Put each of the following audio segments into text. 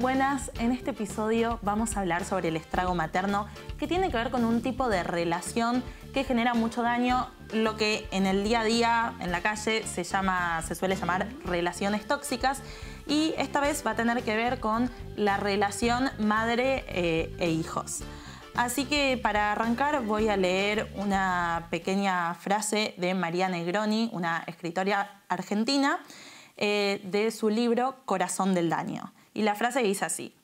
Buenas, en este episodio vamos a hablar sobre el estrago materno que tiene que ver con un tipo de relación que genera mucho daño, lo que en el día a día, en la calle, se, llama, se suele llamar relaciones tóxicas y esta vez va a tener que ver con la relación madre eh, e hijos. Así que para arrancar voy a leer una pequeña frase de María Negroni, una escritora argentina, eh, de su libro Corazón del Daño. Y la frase dice así,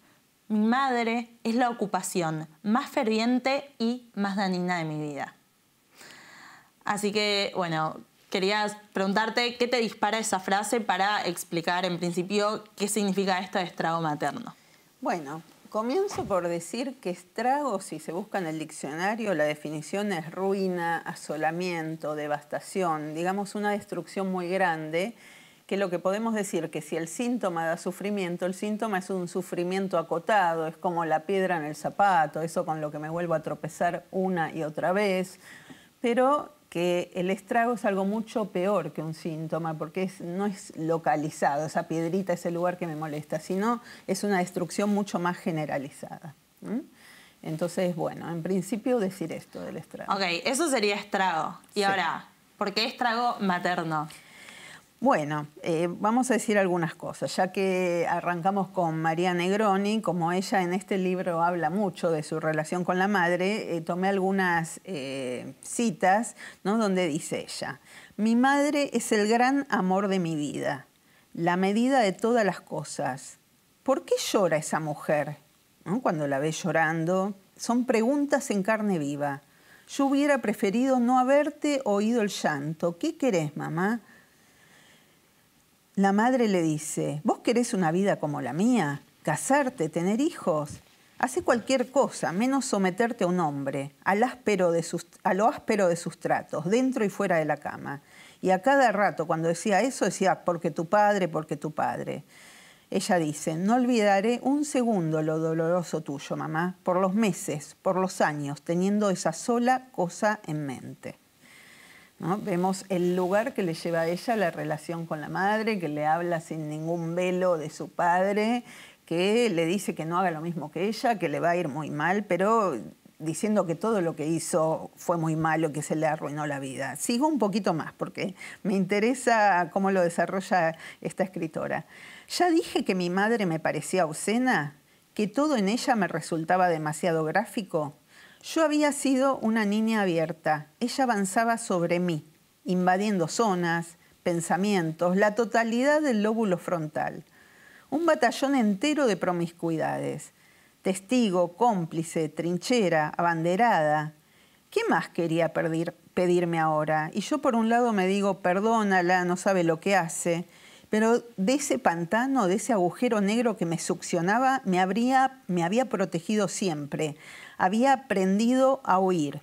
mi madre es la ocupación más ferviente y más dañina de mi vida. Así que, bueno, quería preguntarte qué te dispara esa frase para explicar en principio qué significa esto de estrago materno. Bueno, comienzo por decir que estrago, si se busca en el diccionario, la definición es ruina, asolamiento, devastación, digamos una destrucción muy grande que lo que podemos decir que si el síntoma da sufrimiento, el síntoma es un sufrimiento acotado, es como la piedra en el zapato, eso con lo que me vuelvo a tropezar una y otra vez, pero que el estrago es algo mucho peor que un síntoma, porque no es localizado, esa piedrita, ese lugar que me molesta, sino es una destrucción mucho más generalizada. Entonces, bueno, en principio decir esto del estrago. Ok, eso sería estrago. Y ahora, ¿por qué estrago materno? Bueno, eh, vamos a decir algunas cosas, ya que arrancamos con María Negroni, como ella en este libro habla mucho de su relación con la madre, eh, tomé algunas eh, citas donde dice ella, mi madre es el gran amor de mi vida, la medida de todas las cosas. ¿Por qué llora esa mujer? Cuando la ve llorando, son preguntas en carne viva. Yo hubiera preferido no haberte oído el llanto. ¿Qué querés, mamá? La madre le dice, ¿vos querés una vida como la mía? ¿Casarte? ¿Tener hijos? Hace cualquier cosa, menos someterte a un hombre, al áspero de sus, a lo áspero de sus tratos, dentro y fuera de la cama. Y a cada rato, cuando decía eso, decía, porque tu padre, porque tu padre. Ella dice, no olvidaré un segundo lo doloroso tuyo, mamá, por los meses, por los años, teniendo esa sola cosa en mente. Vemos el lugar que le lleva a ella la relación con la madre, que le habla sin ningún velo de su padre, que le dice que no haga lo mismo que ella, que le va a ir muy mal, pero diciendo que todo lo que hizo fue muy malo, que se le arruinó la vida. Sigo un poquito más porque me interesa cómo lo desarrolla esta escritora. Ya dije que mi madre me parecía obscena, que todo en ella me resultaba demasiado gráfico. Yo había sido una niña abierta. Ella avanzaba sobre mí, invadiendo zonas, pensamientos, la totalidad del lóbulo frontal. Un batallón entero de promiscuidades. Testigo, cómplice, trinchera, abanderada. ¿Qué más quería pedirme ahora? Y yo por un lado me digo, perdónala, no sabe lo que hace, pero de ese pantano, de ese agujero negro que me succionaba, me, habría, me había protegido siempre había aprendido a oír.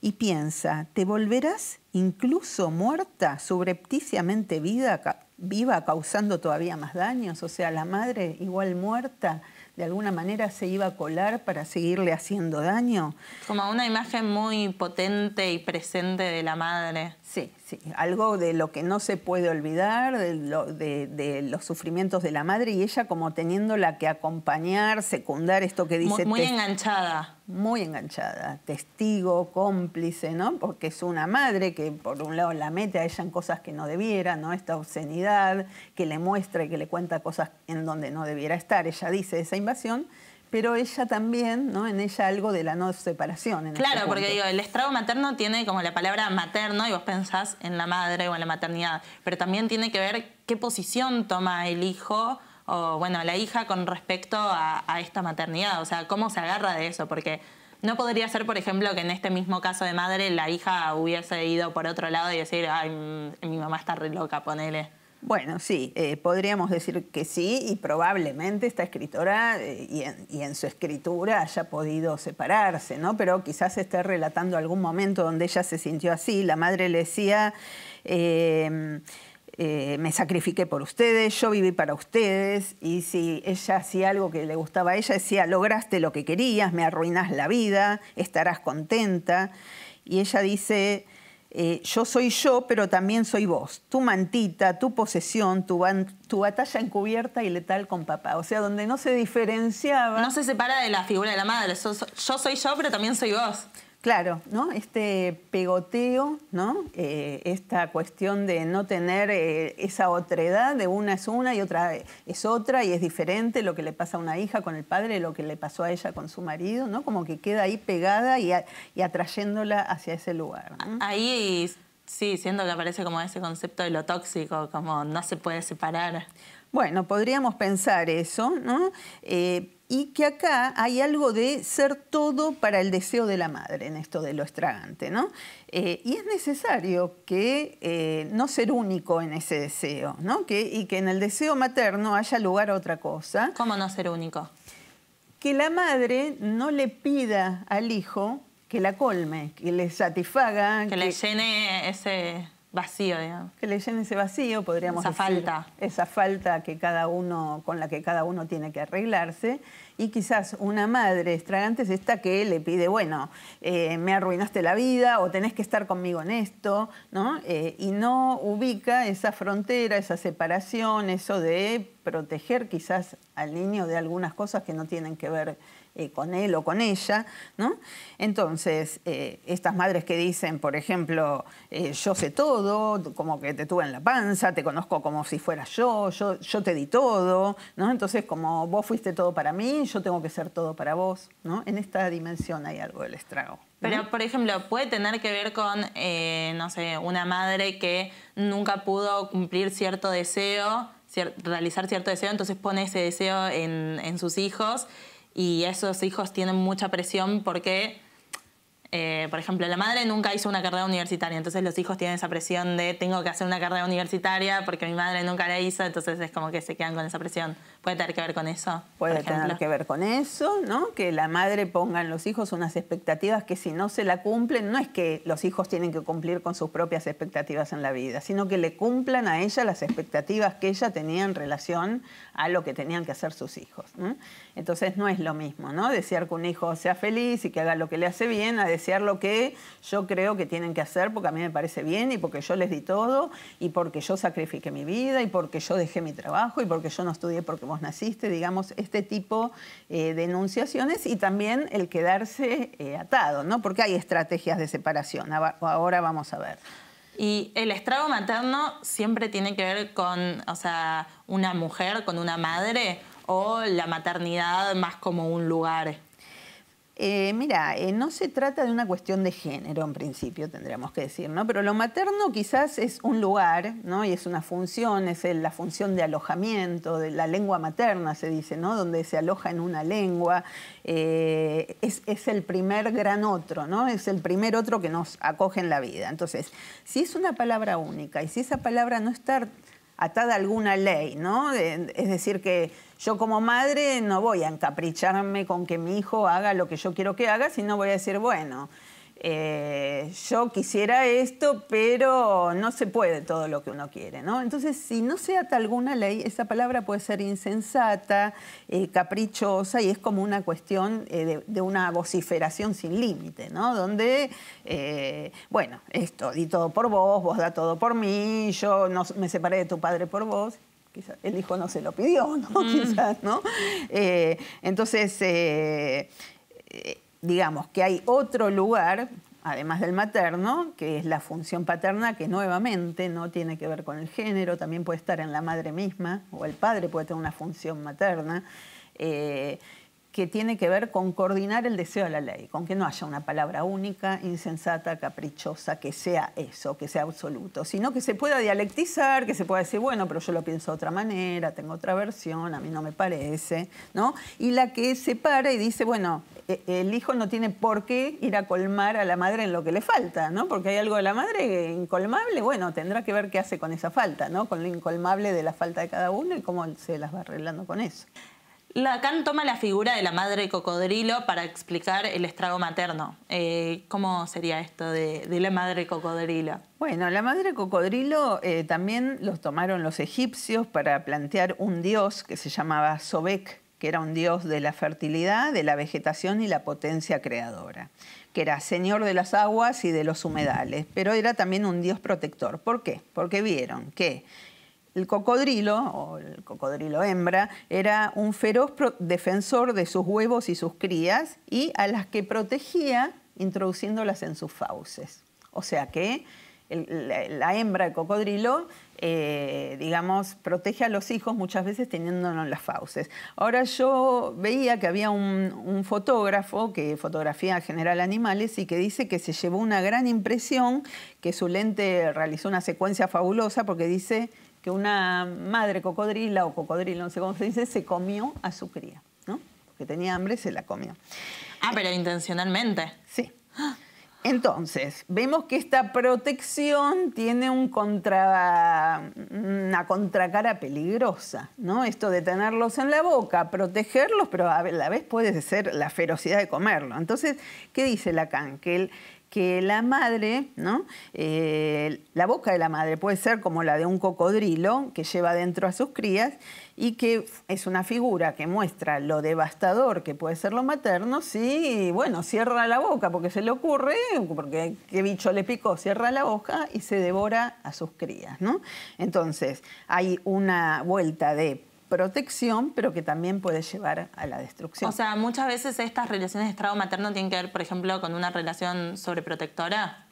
Y piensa, ¿te volverás incluso muerta, subrepticiamente viva, causando todavía más daños? O sea, la madre igual muerta de alguna manera se iba a colar para seguirle haciendo daño. Como una imagen muy potente y presente de la madre. Sí, sí, algo de lo que no se puede olvidar, de, los sufrimientos de la madre y ella como teniéndola que acompañar, secundar esto que dice. Muy, muy enganchada. Muy enganchada, testigo, cómplice, ¿no? Porque es una madre que por un lado la mete a ella en cosas que no debiera, ¿no? Esta obscenidad, que le muestra y que le cuenta cosas en donde no debiera estar. Ella dice esa invasión pero ella también, ¿no? En ella algo de la no separación. Este claro, porque digo, el estrago materno tiene como la palabra materno y vos pensás en la madre o en la maternidad, pero también tiene que ver qué posición toma el hijo o, bueno, la hija con respecto a, esta maternidad, o sea, cómo se agarra de eso, porque no podría ser, por ejemplo, que en este mismo caso de madre la hija hubiese ido por otro lado y decir, ay, mi mamá está re loca, ponele. Bueno, sí, eh, podríamos decir que sí y probablemente esta escritora eh, y, en, su escritura haya podido separarse, ¿no? Pero quizás esté relatando algún momento donde ella se sintió así. La madre le decía, em, eh, me sacrifiqué por ustedes, yo viví para ustedes y si ella hacía algo que le gustaba a ella, decía, lograste lo que querías, me arruinás la vida, estarás contenta. Y ella dice eh, yo soy yo, pero también soy vos. Tu mantita, tu posesión, tu, tu, batalla encubierta y letal con papá. O sea, donde no se diferenciaba. No se separa de la figura de la madre. yo soy yo, pero también soy vos. Claro, ¿no? Este pegoteo, ¿no? Eh, esta cuestión de no tener eh, esa otredad, de una es una y otra es otra y es diferente lo que le pasa a una hija con el padre, lo que le pasó a ella con su marido, ¿no? Como que queda ahí pegada y, atrayéndola hacia ese lugar. Ahí sí, siento que aparece como ese concepto de lo tóxico, como no se puede separar. Bueno, podríamos pensar eso, ¿no? Eh, y que acá hay algo de ser todo para el deseo de la madre en esto de lo estragante, ¿no? Eh, y es necesario que eh, no ser único en ese deseo, ¿no? Que, y que en el deseo materno haya lugar a otra cosa. ¿Cómo no ser único? Que la madre no le pida al hijo que la colme, que le satisfaga. Que, le llene ese vacío, digamos. Que le llene ese vacío, podríamos esa decir. falta. Esa falta que cada uno, con la que cada uno tiene que arreglarse. Y quizás una madre estragante es esta que le pide, bueno, eh, me arruinaste la vida o tenés que estar conmigo en esto, ¿no? Eh, y no ubica esa frontera, esa separación, eso de proteger quizás al niño de algunas cosas que no tienen que ver eh, con él o con ella, ¿no? Entonces, eh, estas madres que dicen, por ejemplo, eh, yo sé todo, como que te tuve en la panza, te conozco como si fueras yo, yo, yo te di todo, ¿no? Entonces, como vos fuiste todo para mí, yo tengo que ser todo para vos, ¿no? En esta dimensión hay algo del estrago. Pero, por ejemplo, puede tener que ver con, no sé, una madre que nunca pudo cumplir cierto deseo, realizar cierto deseo, entonces pone ese deseo en, en sus hijos y esos hijos tienen mucha presión porque eh, por ejemplo, la madre nunca hizo una carrera universitaria, entonces los hijos tienen esa presión de tengo que hacer una carrera universitaria porque mi madre nunca la hizo, entonces es como que se quedan con esa presión. ¿Puede tener que ver con eso? Puede tener que ver con eso, ¿no? Que la madre ponga en los hijos unas expectativas que si no se la cumplen, no es que los hijos tienen que cumplir con sus propias expectativas en la vida, sino que le cumplan a ella las expectativas que ella tenía en relación a lo que tenían que hacer sus hijos. Entonces no es lo mismo, ¿no? Desear que un hijo sea feliz y que haga lo que le hace bien, a lo que yo creo que tienen que hacer porque a mí me parece bien y porque yo les di todo y porque yo sacrifiqué mi vida y porque yo dejé mi trabajo y porque yo no estudié porque vos naciste, digamos, este tipo eh, de enunciaciones y también el quedarse eh, atado, ¿no? Porque hay estrategias de separación. Ahora vamos a ver. Y el estrago materno siempre tiene que ver con, o sea, una mujer, con una madre, o la maternidad más como un lugar. Eh, mira, eh, no se trata de una cuestión de género en principio, tendríamos que decir, ¿no? Pero lo materno quizás es un lugar, ¿no? Y es una función, es la función de alojamiento, de la lengua materna, se dice, ¿no? Donde se aloja en una lengua. Eh, es, es, el primer gran otro, ¿no? Es el primer otro que nos acoge en la vida. Entonces, si es una palabra única y si esa palabra no está atada a alguna ley, ¿no? Es decir, que yo como madre no voy a encapricharme con que mi hijo haga lo que yo quiero que haga, sino voy a decir, bueno, eh, yo quisiera esto, pero no se puede todo lo que uno quiere, ¿no? Entonces, si no se ata alguna ley, esa palabra puede ser insensata, eh, caprichosa, y es como una cuestión eh, de, una vociferación sin límite, ¿no? Donde, bueno, esto, di todo por vos, vos da todo por mí, yo no, me separé de tu padre por vos, quizás el hijo no se lo pidió, ¿no? Mm. Quizás, ¿no? entonces, digamos que hay otro lugar, además del materno, que es la función paterna, que nuevamente no tiene que ver con el género, también puede estar en la madre misma, o el padre puede tener una función materna. Eh, que tiene que ver con coordinar el deseo de la ley, con que no haya una palabra única, insensata, caprichosa, que sea eso, que sea absoluto, sino que se pueda dialectizar, que se pueda decir, bueno, pero yo lo pienso de otra manera, tengo otra versión, a mí no me parece, ¿no? Y la que se para y dice, bueno, e, el hijo no tiene por qué ir a colmar a la madre en lo que le falta, ¿no? Porque hay algo de la madre incolmable, bueno, tendrá que ver qué hace con esa falta, ¿no? Con lo incolmable de la falta de cada uno y cómo se las va arreglando con eso. Lacan toma la figura de la madre cocodrilo para explicar el estrago materno. Eh, ¿Cómo sería esto de, la madre cocodrilo? Bueno, la madre cocodrilo eh, también los tomaron los egipcios para plantear un dios que se llamaba Sobek, que era un dios de la fertilidad, de la vegetación y la potencia creadora, que era señor de las aguas y de los humedales, pero era también un dios protector. ¿Por qué? Porque vieron que el cocodrilo, o el cocodrilo hembra, era un feroz defensor de sus huevos y sus crías y a las que protegía introduciéndolas en sus fauces. O sea que la, hembra, el cocodrilo, eh, digamos, protege a los hijos muchas veces teniéndolos en las fauces. Ahora yo veía que había un, fotógrafo que fotografía en general animales y que dice que se llevó una gran impresión, que su lente realizó una secuencia fabulosa porque dice que una madre cocodrila o cocodrilo, no sé cómo se dice, se comió a su cría, ¿no? Porque tenía hambre, se la comió. Ah, pero intencionalmente. Sí. Entonces, vemos que esta protección tiene un contra, una contracara peligrosa, ¿no? Esto de tenerlos en la boca, protegerlos, pero a la vez puede ser la ferocidad de comerlo. Entonces, ¿qué dice Lacan? Que el, que la madre, ¿no? Eh, la boca de la madre puede ser como la de un cocodrilo que lleva dentro a sus crías y que es una figura que muestra lo devastador que puede ser lo materno si, bueno, cierra la boca porque se le ocurre, porque qué bicho le picó, cierra la boca y se devora a sus crías, ¿no? Entonces, hay una vuelta de protección, pero que también puede llevar a la destrucción. O sea, muchas veces estas relaciones de estrago materno tienen que ver, por ejemplo, con una relación sobreprotectora.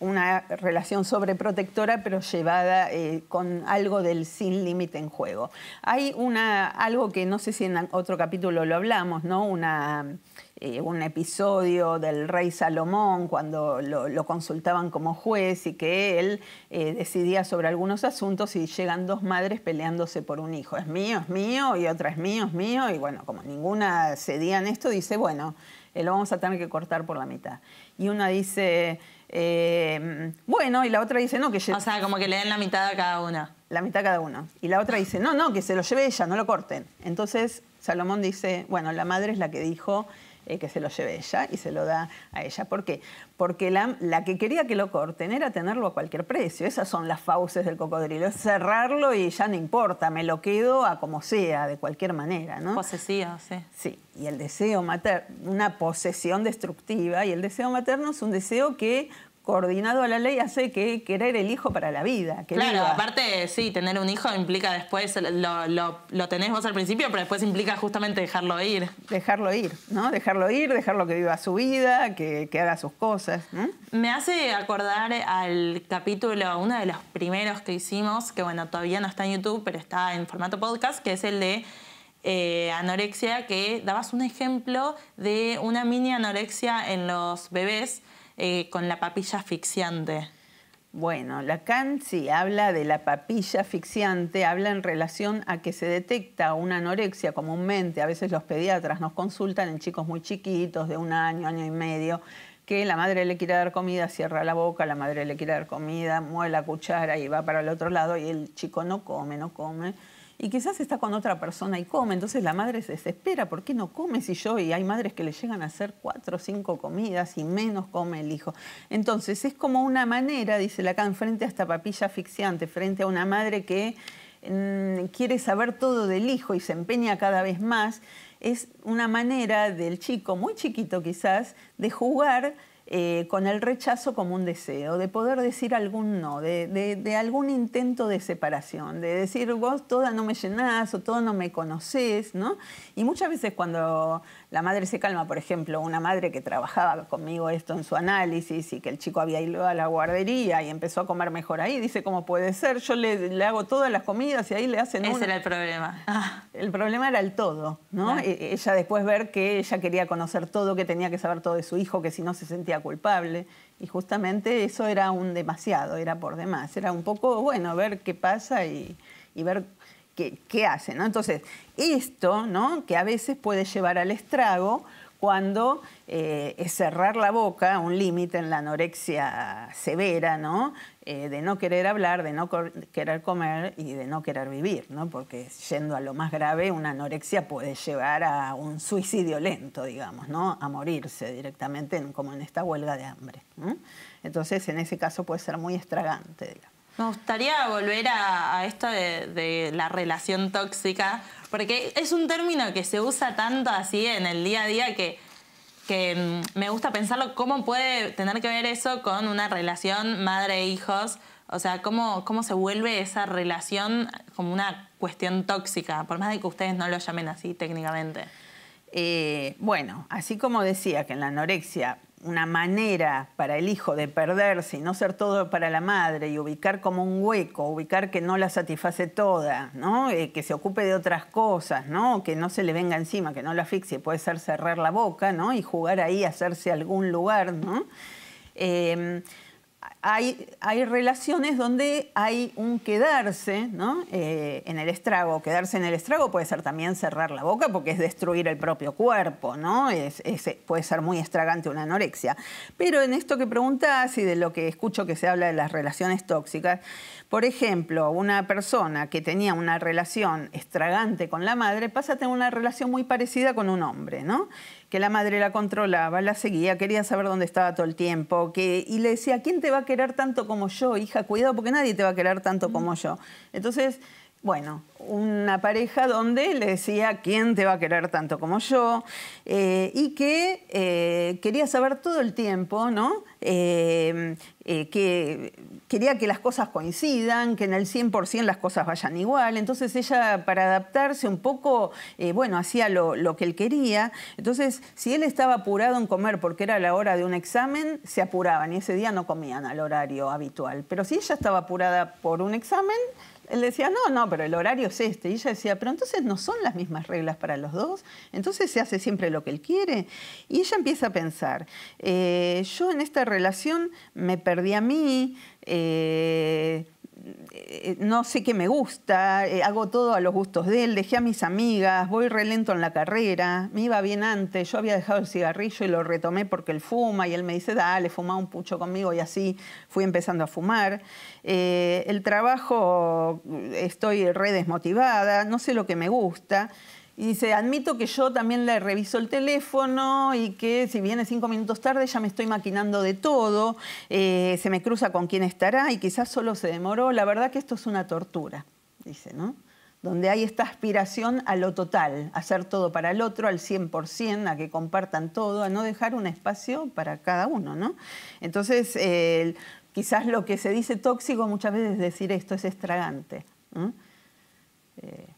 Una relación sobreprotectora, pero llevada eh, con algo del sin límite en juego. Hay una, algo que no sé si en otro capítulo lo hablamos, ¿no? Una eh, un episodio del rey Salomón cuando lo, consultaban como juez y que él eh, decidía sobre algunos asuntos y llegan dos madres peleándose por un hijo. Es mío, es mío, y otra es mío, es mío, y bueno, como ninguna cedía en esto, dice, bueno, lo vamos a tener que cortar por la mitad. Y una dice, bueno, y la otra dice, no, que... O sea, como que le den la mitad a cada una. La mitad a cada uno. Y la otra dice, no, no, que se lo lleve ella, no lo corten. Entonces Salomón dice, bueno, la madre es la que dijo, eh, que se lo lleve ella y se lo da a ella. ¿Por qué? Porque la, la, que quería que lo corten era tenerlo a cualquier precio. Esas son las fauces del cocodrilo. Es cerrarlo y ya no importa, me lo quedo a como sea, de cualquier manera. ¿no? Posesiva, sí. Sí, y el deseo materno, una posesión destructiva, y el deseo materno es un deseo que coordinado a la ley hace que querer el hijo para la vida. claro, aparte, sí, tener un hijo implica después, lo, lo, tenés vos al principio, pero después implica justamente dejarlo ir. Dejarlo ir, ¿no? Dejarlo ir, dejarlo que viva su vida, que, haga sus cosas. Me hace acordar al capítulo, uno de los primeros que hicimos, que bueno, todavía no está en YouTube, pero está en formato podcast, que es el de eh, anorexia, que dabas un ejemplo de una mini anorexia en los bebés eh, con la papilla asfixiante? Bueno, Lacan sí habla de la papilla asfixiante, habla en relación a que se detecta una anorexia comúnmente, a veces los pediatras nos consultan en chicos muy chiquitos, de un año, año y medio, que la madre le quiere dar comida, cierra la boca, la madre le quiere dar comida, mueve la cuchara y va para el otro lado y el chico no come, no come y quizás está con otra persona y come, entonces la madre se desespera, ¿por qué no come si yo? Y hay madres que le llegan a hacer cuatro o cinco comidas y menos come el hijo. Entonces es como una manera, dice Lacan, frente a esta papilla asfixiante, frente a una madre que mm, quiere saber todo del hijo y se empeña cada vez más, es una manera del chico, muy chiquito quizás, de jugar eh, con el rechazo como un deseo, de poder decir algún no, de, algún intento de separación, de decir vos toda no me llenás o todo no me conocés, ¿no? Y muchas veces cuando la madre se calma, por ejemplo, una madre que trabajaba conmigo esto en su análisis y que el chico había ido a la guardería y empezó a comer mejor ahí, dice, ¿cómo puede ser? Yo le, hago todas las comidas y ahí le hacen Ese era el problema. Ah, el problema era el todo, ¿no? E, ella después ver que ella quería conocer todo, que tenía que saber todo de su hijo, que si no se sentía culpable. Y justamente eso era un demasiado, era por demás. Era un poco, bueno, ver qué pasa y, ver qué, qué hace. Entonces, esto, ¿no? que a veces puede llevar al estrago, cuando eh, es cerrar la boca, un límite en la anorexia severa, ¿no? Eh, de no querer hablar, de no querer comer y de no querer vivir, ¿no? porque yendo a lo más grave, una anorexia puede llevar a un suicidio lento, digamos, ¿no? a morirse directamente, como en esta huelga de hambre. Entonces, en ese caso puede ser muy estragante. Digamos. Me gustaría volver a, esto de, la relación tóxica, porque es un término que se usa tanto así en el día a día que, que mm, me gusta pensarlo cómo puede tener que ver eso con una relación madre-hijos. O sea, cómo, cómo se vuelve esa relación como una cuestión tóxica, por más de que ustedes no lo llamen así técnicamente. Eh, bueno, así como decía que en la anorexia una manera para el hijo de perderse y no ser todo para la madre y ubicar como un hueco, ubicar que no la satisface toda, ¿no? Eh, que se ocupe de otras cosas, ¿no? que no se le venga encima, que no la asfixie, puede ser cerrar la boca ¿no? y jugar ahí, hacerse algún lugar. ¿no? Eh, hay, relaciones donde hay un quedarse ¿no? Eh, en el estrago. Quedarse en el estrago puede ser también cerrar la boca porque es destruir el propio cuerpo, ¿no? Es, puede ser muy estragante una anorexia. Pero en esto que preguntas y de lo que escucho que se habla de las relaciones tóxicas, por ejemplo, una persona que tenía una relación estragante con la madre pasa a tener una relación muy parecida con un hombre, ¿no? Que la madre la controlaba, la seguía, quería saber dónde estaba todo el tiempo, que, y le decía, ¿quién te va a querer tanto como yo, hija? Cuidado porque nadie te va a querer tanto como yo. Entonces, bueno, una pareja donde le decía quién te va a querer tanto como yo eh, y que eh, quería saber todo el tiempo, ¿no? Eh, que quería que las cosas coincidan, que en el 100% las cosas vayan igual. Entonces ella, para adaptarse un poco, bueno, hacía lo, que él quería. Entonces, si él estaba apurado en comer porque era la hora de un examen, se apuraban y ese día no comían al horario habitual. Pero si ella estaba apurada por un examen, él decía, no, no, pero el horario es este. Y ella decía, pero entonces no son las mismas reglas para los dos, entonces se hace siempre lo que él quiere. Y ella empieza a pensar, eh, yo en esta relación me perdí a mí, eh, no sé qué me gusta, eh, hago todo a los gustos de él, dejé a mis amigas, voy relento en la carrera, me iba bien antes, yo había dejado el cigarrillo y lo retomé porque él fuma y él me dice, dale, fuma un pucho conmigo y así fui empezando a fumar. Eh, el trabajo, estoy re desmotivada, no sé lo que me gusta. Y dice, admito que yo también le reviso el teléfono y que si viene cinco minutos tarde ya me estoy maquinando de todo, eh, se me cruza con quién estará y quizás solo se demoró. La verdad que esto es una tortura, dice, ¿no? Donde hay esta aspiración a lo total, hacer todo para el otro, al 100%, a que compartan todo, a no dejar un espacio para cada uno, ¿no? Entonces, quizás lo que se dice tóxico muchas veces es decir esto es estragante. Eh,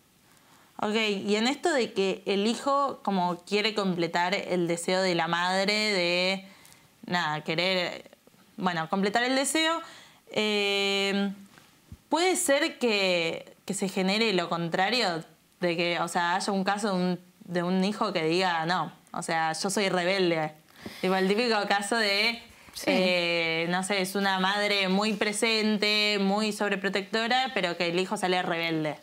Ok, y en esto de que el hijo como quiere completar el deseo de la madre de, nada, querer, bueno, completar el deseo, eh, puede ser que, se genere lo contrario, de que, o sea, haya un caso de un, hijo que diga, no, o sea, yo soy rebelde. Tipo, el típico caso de, eh, no sé, es una madre muy presente, muy sobreprotectora, pero que el hijo sale rebelde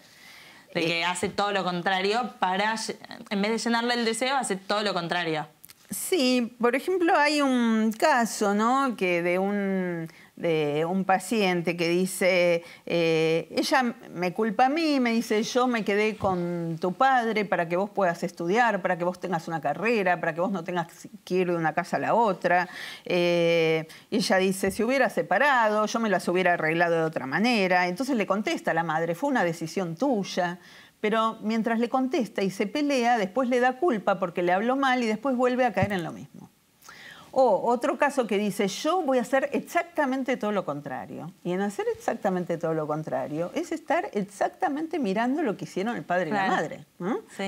de que hace todo lo contrario para, en vez de llenarle el deseo, hace todo lo contrario. Sí, por ejemplo, hay un caso, ¿no? Que de un de un paciente que dice, eh, ella me culpa a mí, me dice, yo me quedé con tu padre para que vos puedas estudiar, para que vos tengas una carrera, para que vos no tengas que ir de una casa a la otra. Eh, ella dice, si hubiera separado, yo me las hubiera arreglado de otra manera. Entonces le contesta a la madre, fue una decisión tuya. Pero mientras le contesta y se pelea, después le da culpa porque le habló mal y después vuelve a caer en lo mismo. O otro caso que dice, yo voy a hacer exactamente todo lo contrario. Y en hacer exactamente todo lo contrario es estar exactamente mirando lo que hicieron el padre y la madre.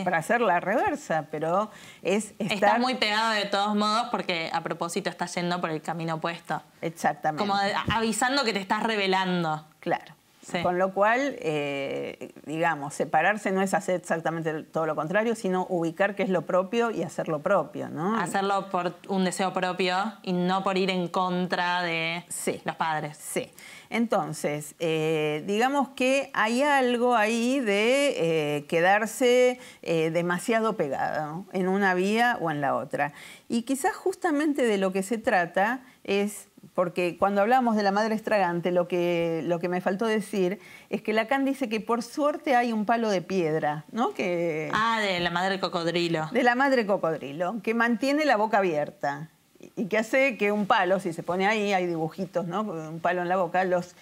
Para hacer la reversa, pero es estar... Está muy pegado de todos modos porque a propósito está yendo por el camino opuesto. Exactamente. Como avisando que te estás revelando. Claro. Con lo cual, eh, digamos, separarse no es hacer exactamente todo lo contrario, sino ubicar qué es lo propio y hacer lo propio, ¿no? Hacerlo por un deseo propio y no por ir en contra de los padres. Sí. Entonces, eh, digamos que hay algo ahí de eh, quedarse demasiado pegado en una vía o en la otra. Y quizás justamente de lo que se trata es porque cuando hablamos de la madre estragante, lo que, lo que me faltó decir es que Lacan dice que por suerte hay un palo de piedra, ¿no? Que, ah, de la madre cocodrilo. De la madre cocodrilo, que mantiene la boca abierta y que hace que un palo, si se pone ahí, hay dibujitos, ¿no? Un palo en la boca, los,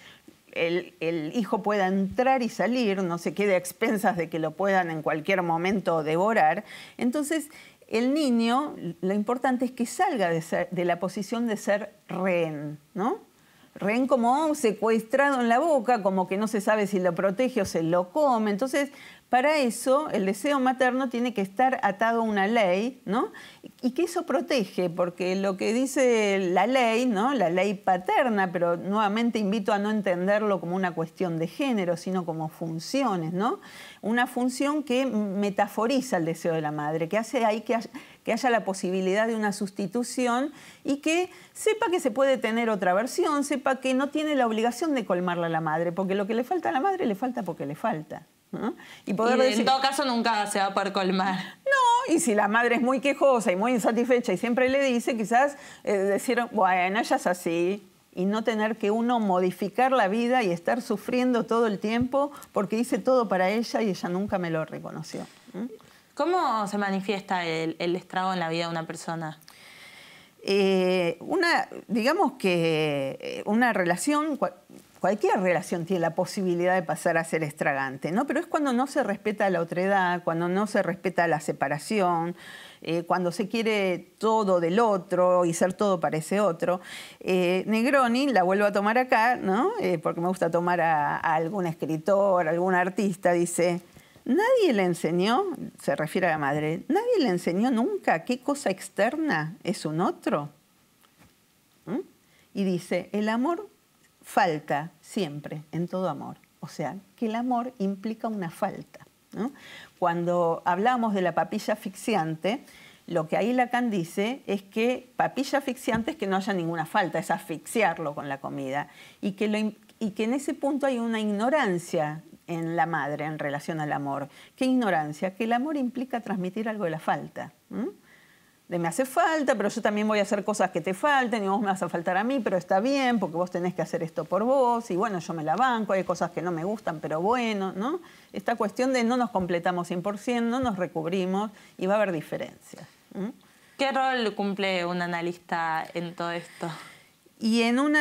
el, el, hijo pueda entrar y salir, no se quede a expensas de que lo puedan en cualquier momento devorar. Entonces, el niño, lo importante es que salga de, de la posición de ser rehén, ¿no? Rehén como secuestrado en la boca, como que no se sabe si lo protege o se lo come. Entonces, para eso, el deseo materno tiene que estar atado a una ley, ¿no? Y que eso protege, porque lo que dice la ley, ¿no? La ley paterna, pero nuevamente invito a no entenderlo como una cuestión de género, sino como funciones, ¿no? Una función que metaforiza el deseo de la madre, que hace ahí que que haya la posibilidad de una sustitución y que sepa que se puede tener otra versión, sepa que no tiene la obligación de colmarla a la madre, porque lo que le falta a la madre le falta porque le falta. Y, poder en todo caso nunca se va a poder colmar. No, y si la madre es muy quejosa y muy insatisfecha y siempre le dice, quizás eh, decir, bueno, ella es así, y no tener que uno modificar la vida y estar sufriendo todo el tiempo porque hice todo para ella y ella nunca me lo reconoció. ¿Cómo se manifiesta el, estrago en la vida de una persona? Eh, una, digamos que eh, una relación, cualquier relación tiene la posibilidad de pasar a ser estragante, ¿no? Pero es cuando no se respeta la otredad, cuando no se respeta la separación, eh, cuando se quiere todo del otro y ser todo para ese otro. Negroni, la vuelvo a tomar acá, ¿no? Porque me gusta tomar a, a algún escritor, algún artista, dice, nadie le enseñó, se refiere a la madre, nadie le enseñó nunca qué cosa externa es un otro. ¿Mm? Y dice, el amor falta siempre en todo amor. O sea, que el amor implica una falta. Cuando hablamos de la papilla asfixiante, lo que ahí Lacan dice es que papilla asfixiante es que no haya ninguna falta, es asfixiarlo con la comida. Y que, y que en ese punto hay una ignorancia en la madre en relación al amor. ¿Qué ignorancia? Que el amor implica transmitir algo de la falta de me hace falta, pero yo también voy a hacer cosas que te falten y vos me vas a faltar a mí, pero está bien porque vos tenés que hacer esto por vos y bueno, yo me la banco, hay cosas que no me gustan, pero bueno, ¿no? Esta cuestión de no nos completamos 100%, no nos recubrimos y va a haber diferencias. ¿Qué rol cumple un analista en todo esto? Y en un,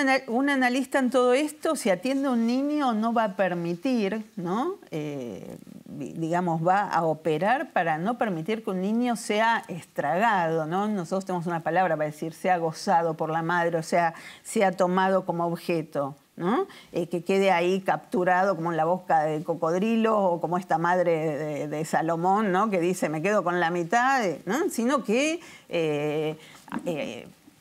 analista en todo esto, si atiende a un niño, no va a permitir, ¿no? Eh, digamos, va a operar para no permitir que un niño sea estragado, ¿no? Nosotros tenemos una palabra para decir sea gozado por la madre, o sea, sea tomado como objeto. ¿no? Eh, que quede ahí capturado como en la boca de cocodrilo o como esta madre de, Salomón, ¿no? que dice me quedo con la mitad, ¿no? sino eh,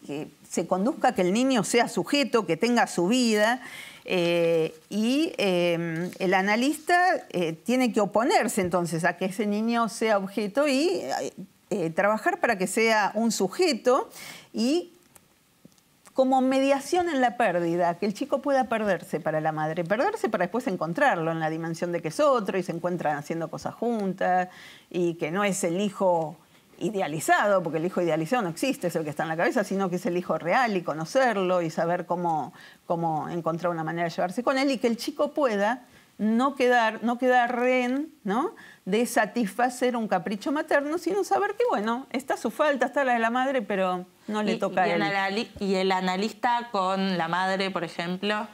que se conduzca, que el niño sea sujeto, que tenga su vida. Eh, y em, el analista eh, tiene que oponerse entonces a que ese niño sea objeto y eh, trabajar para que sea un sujeto y como mediación en la pérdida, que el chico pueda perderse para la madre, perderse para después encontrarlo en la dimensión de que es otro y se encuentran haciendo cosas juntas y que no es el hijo idealizado, porque el hijo idealizado no existe, es el que está en la cabeza, sino que es el hijo real y conocerlo y saber cómo, cómo encontrar una manera de llevarse con él y que el chico pueda no quedar, no quedar rehén ¿no? de satisfacer un capricho materno, sino saber que, bueno, está su falta, está la de la madre, pero no le toca a él. y el analista con la madre, por ejemplo.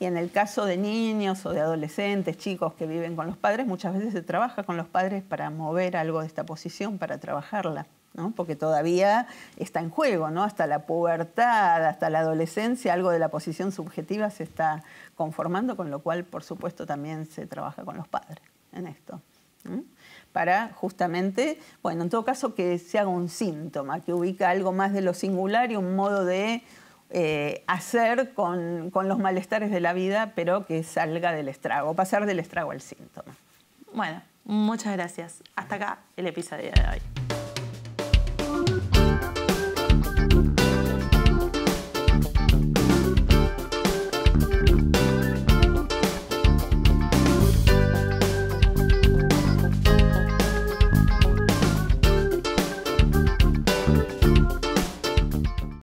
Y en el caso de niños o de adolescentes, chicos que viven con los padres, muchas veces se trabaja con los padres para mover algo de esta posición, para trabajarla, ¿no? porque todavía está en juego, ¿no? hasta la pubertad, hasta la adolescencia, algo de la posición subjetiva se está conformando, con lo cual, por supuesto, también se trabaja con los padres en esto. Para justamente, bueno, en todo caso que se haga un síntoma, que ubica algo más de lo singular y un modo de eh, hacer con, con, los malestares de la vida, pero que salga del estrago, pasar del estrago al síntoma. Bueno, muchas gracias. Hasta acá el episodio de hoy.